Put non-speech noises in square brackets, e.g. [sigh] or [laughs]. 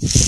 you [laughs]